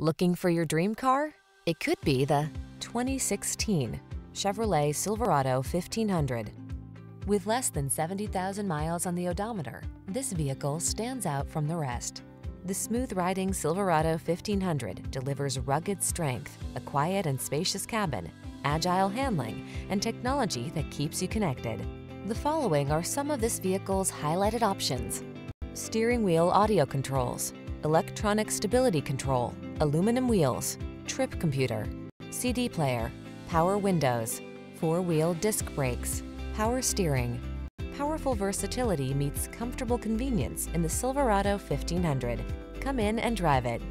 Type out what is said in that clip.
Looking for your dream car? It could be the 2016 Chevrolet Silverado 1500. With less than 70,000 miles on the odometer, this vehicle stands out from the rest. The smooth-riding Silverado 1500 delivers rugged strength, a quiet and spacious cabin, agile handling, and technology that keeps you connected. The following are some of this vehicle's highlighted options. Steering wheel audio controls, electronic stability control, aluminum wheels, trip computer, CD player, power windows, four-wheel disc brakes, power steering. Powerful versatility meets comfortable convenience in the Silverado 1500. Come in and drive it.